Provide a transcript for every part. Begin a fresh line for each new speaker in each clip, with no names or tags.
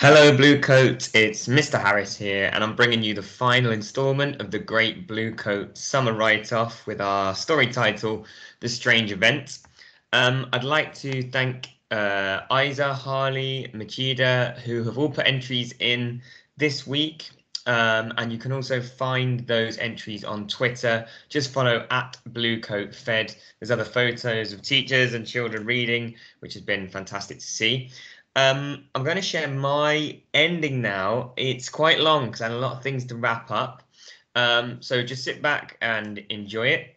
Hello, Blue Coat. It's Mr. Harris here, and I'm bringing you the final installment of the Great Blue Coat Summer Write Off with our story title, The Strange Event. Um, I'd like to thank uh, Isa, Harley, Machida, who have all put entries in this week. Um, and you can also find those entries on Twitter. Just follow at Blue Coat Fed. There's other photos of teachers and children reading, which has been fantastic to see. Um, I'm going to share my ending now. It's quite long because I have a lot of things to wrap up. Um, so just sit back and enjoy it.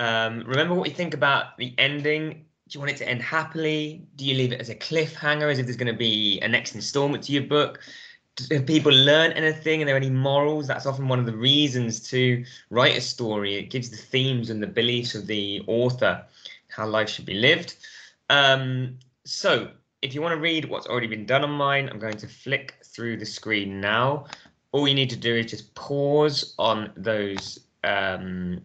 Um, remember what you think about the ending. Do you want it to end happily? Do you leave it as a cliffhanger, as if there's going to be a next installment to your book? Do people learn anything? Are there any morals? That's often one of the reasons to write a story. It gives the themes and the beliefs of the author, how life should be lived. Um, so if you want to read what's already been done on mine, I'm going to flick through the screen now. All you need to do is just pause on those um,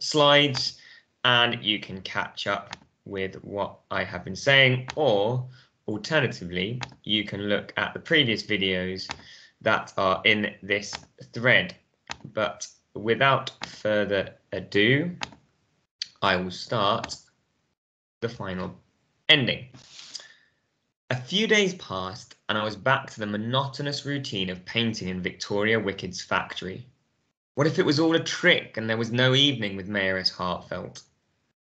slides and you can catch up with what I have been saying or alternatively you can look at the previous videos that are in this thread but without further ado I will start the final ending. A few days passed, and I was back to the monotonous routine of painting in Victoria Wicked's factory. What if it was all a trick and there was no evening with Mayoress Heartfelt?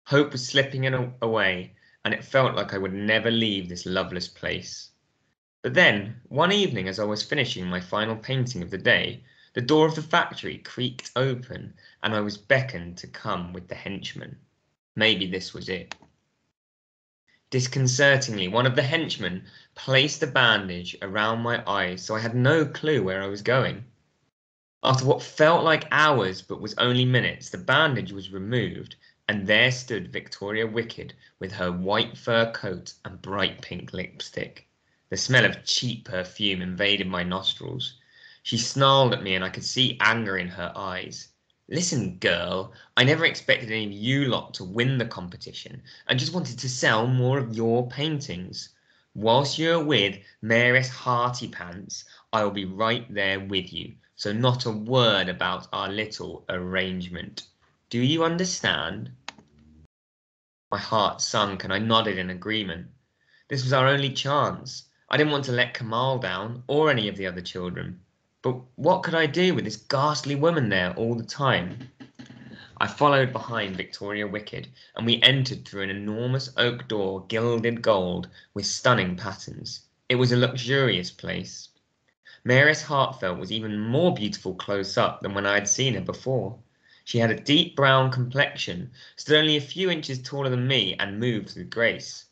Hope was slipping away, and it felt like I would never leave this loveless place. But then, one evening as I was finishing my final painting of the day, the door of the factory creaked open, and I was beckoned to come with the henchman. Maybe this was it. Disconcertingly, one of the henchmen placed a bandage around my eyes so I had no clue where I was going. After what felt like hours but was only minutes, the bandage was removed, and there stood Victoria Wicked with her white fur coat and bright pink lipstick. The smell of cheap perfume invaded my nostrils. She snarled at me, and I could see anger in her eyes. Listen, girl, I never expected any of you lot to win the competition I just wanted to sell more of your paintings. Whilst you're with Mayoress Hearty Pants, I will be right there with you, so not a word about our little arrangement. Do you understand? My heart sunk and I nodded in agreement. This was our only chance. I didn't want to let Kamal down or any of the other children. But what could I do with this ghastly woman there all the time? I followed behind Victoria Wicked, and we entered through an enormous oak door gilded gold with stunning patterns. It was a luxurious place. Mayoress Heartfelt was even more beautiful close up than when I had seen her before. She had a deep brown complexion, stood only a few inches taller than me, and moved with grace.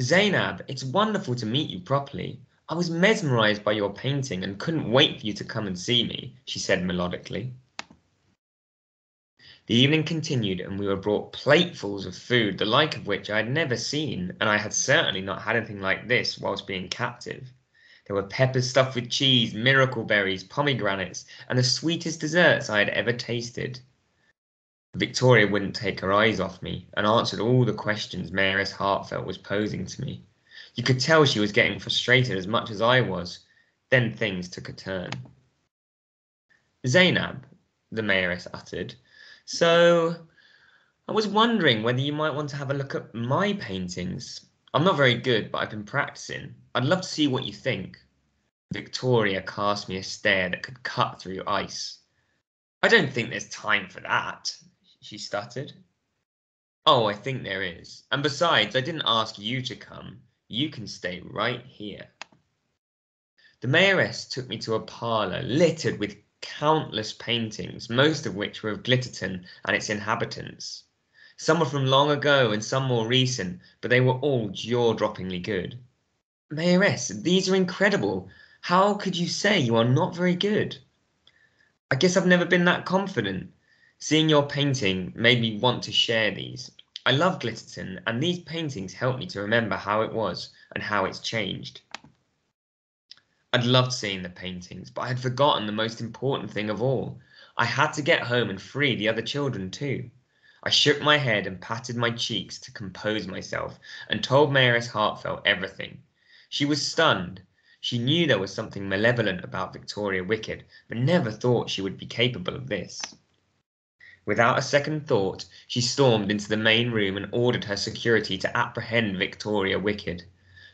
Zainab, it's wonderful to meet you properly. I was mesmerized by your painting and couldn't wait for you to come and see me, she said melodically. The evening continued, and we were brought platefuls of food, the like of which I had never seen, and I had certainly not had anything like this whilst being captive. There were peppers stuffed with cheese, miracle berries, pomegranates, and the sweetest desserts I had ever tasted. Victoria wouldn't take her eyes off me, and answered all the questions Mayoress Heartfelt was posing to me. You could tell she was getting frustrated as much as I was. Then things took a turn. Zainab, the mayoress uttered, so I was wondering whether you might want to have a look at my paintings. I'm not very good, but I've been practicing. I'd love to see what you think. Victoria cast me a stare that could cut through ice. I don't think there's time for that, she stuttered. Oh, I think there is. And besides, I didn't ask you to come. You can stay right here. The mayoress took me to a parlour littered with countless paintings, most of which were of Glitterton and its inhabitants. Some were from long ago and some more recent, but they were all jaw-droppingly good. Mayoress, these are incredible. How could you say you are not very good? I guess I've never been that confident. Seeing your painting made me want to share these. I love Glitterton, and these paintings help me to remember how it was and how it's changed. I'd loved seeing the paintings, but I had forgotten the most important thing of all. I had to get home and free the other children too. I shook my head and patted my cheeks to compose myself and told Mayoress Heartfelt everything. She was stunned. She knew there was something malevolent about Victoria Wicked, but never thought she would be capable of this. Without a second thought, she stormed into the main room and ordered her security to apprehend Victoria Wicked.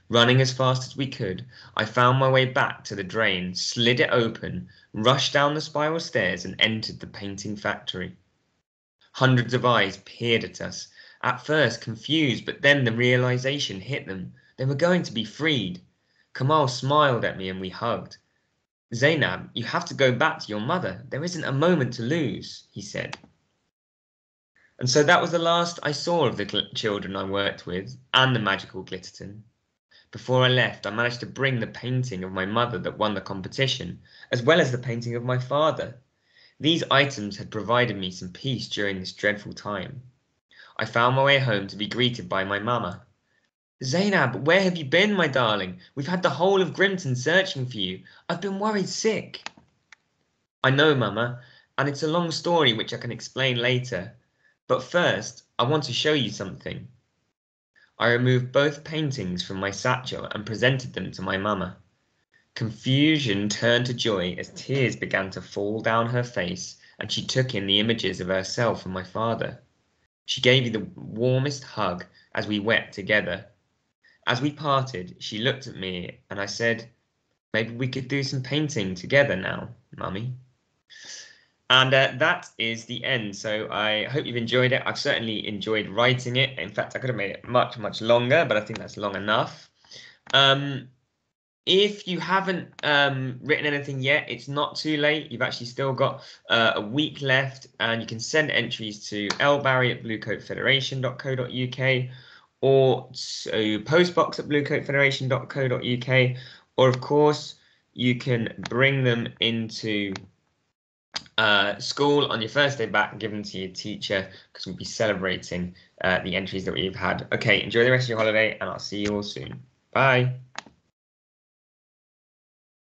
Running as fast as we could, I found my way back to the drain, slid it open, rushed down the spiral stairs, and entered the painting factory. Hundreds of eyes peered at us, at first confused, but then the realization hit them. They were going to be freed. Kamal smiled at me and we hugged. Zainab, you have to go back to your mother. There isn't a moment to lose, he said. And so that was the last I saw of the children I worked with and the magical Glitterton. Before I left, I managed to bring the painting of my mother that won the competition, as well as the painting of my father. These items had provided me some peace during this dreadful time. I found my way home to be greeted by my mamma. Zainab, where have you been, my darling? We've had the whole of Grimton searching for you. I've been worried sick. I know, Mamma, and it's a long story which I can explain later. But first, I want to show you something. I removed both paintings from my satchel and presented them to my mamma. Confusion turned to joy as tears began to fall down her face and she took in the images of herself and my father. She gave me the warmest hug as we wept together as we parted, she looked at me and I said, maybe we could do some painting together now, mummy. And uh, that is the end. So I hope you've enjoyed it. I've certainly enjoyed writing it. In fact, I could have made it much, much longer, but I think that's long enough. Um, if you haven't um, written anything yet, it's not too late. You've actually still got uh, a week left, and you can send entries to lbarry at bluecoatfederation.co.uk or so postbox at bluecoatfederation.co.uk, or of course, you can bring them into uh, school on your first day back given to your teacher because we'll be celebrating uh, the entries that we've had. Okay, enjoy the rest of your holiday and I'll see you all soon. Bye.